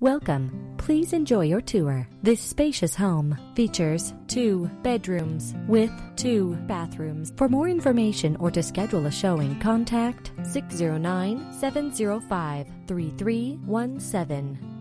Welcome. Please enjoy your tour. This spacious home features two bedrooms with two bathrooms. For more information or to schedule a showing, contact 609 705 3317.